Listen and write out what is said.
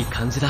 いい感じだ。